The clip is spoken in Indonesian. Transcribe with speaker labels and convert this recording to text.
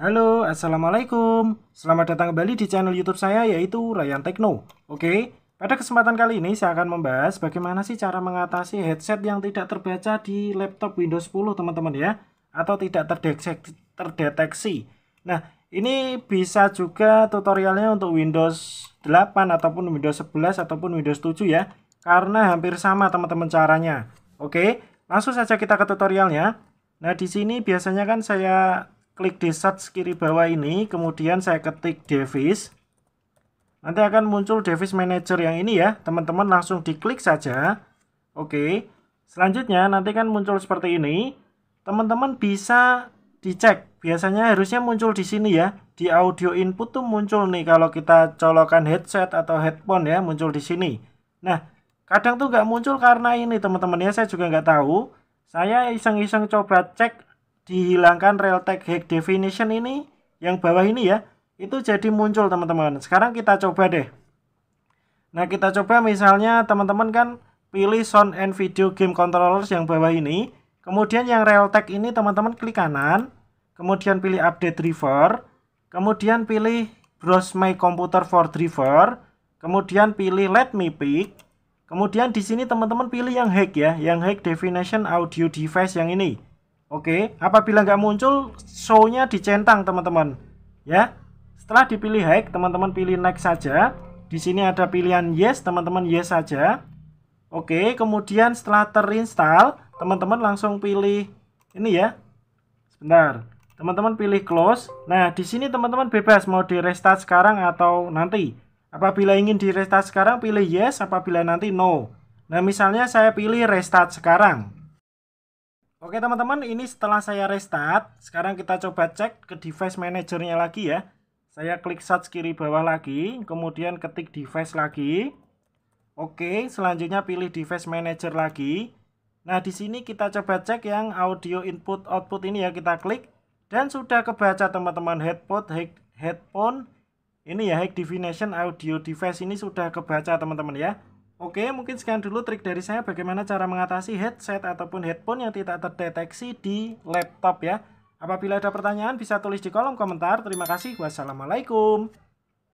Speaker 1: Halo, Assalamualaikum. Selamat datang kembali di channel YouTube saya yaitu Ryan Tekno. Oke, pada kesempatan kali ini saya akan membahas bagaimana sih cara mengatasi headset yang tidak terbaca di laptop Windows 10 teman-teman ya, atau tidak terdeteksi. Nah, ini bisa juga tutorialnya untuk Windows 8 ataupun Windows 11 ataupun Windows 7 ya, karena hampir sama teman-teman caranya. Oke, langsung saja kita ke tutorialnya. Nah, di sini biasanya kan saya klik di search kiri bawah ini, kemudian saya ketik device. Nanti akan muncul device manager yang ini ya, teman-teman langsung diklik saja. Oke, selanjutnya nanti kan muncul seperti ini. Teman-teman bisa dicek, biasanya harusnya muncul di sini ya, di audio input tuh muncul nih kalau kita colokan headset atau headphone ya, muncul di sini. Nah, kadang tuh nggak muncul karena ini teman-teman ya, saya juga nggak tahu. Saya iseng-iseng coba cek dihilangkan Realtek High Definition ini yang bawah ini ya itu jadi muncul teman-teman. Sekarang kita coba deh. Nah kita coba misalnya teman-teman kan pilih sound and video game controllers yang bawah ini kemudian yang Realtek ini teman-teman klik kanan kemudian pilih update driver kemudian pilih browse my computer for driver kemudian pilih let me pick kemudian di sini teman-teman pilih yang hack ya yang hack definition audio device yang ini Oke, apabila nggak muncul, show-nya dicentang teman-teman. Ya, setelah dipilih hike, teman-teman pilih next saja. Di sini ada pilihan yes, teman-teman yes saja. Oke, kemudian setelah terinstall, teman-teman langsung pilih ini ya. Sebentar, teman-teman pilih close. Nah, di sini teman-teman bebas mau di restart sekarang atau nanti. Apabila ingin di restart sekarang, pilih yes. Apabila nanti no. Nah, misalnya saya pilih restart sekarang. Oke teman-teman, ini setelah saya restart, sekarang kita coba cek ke device manajernya lagi ya. Saya klik search kiri bawah lagi, kemudian ketik device lagi. Oke, selanjutnya pilih device manager lagi. Nah, di sini kita coba cek yang audio input output ini ya, kita klik dan sudah kebaca teman-teman headphone headphone ini ya high definition audio device ini sudah kebaca teman-teman ya. Oke, mungkin sekian dulu trik dari saya bagaimana cara mengatasi headset ataupun headphone yang tidak terdeteksi di laptop ya. Apabila ada pertanyaan bisa tulis di kolom komentar. Terima kasih. Wassalamualaikum.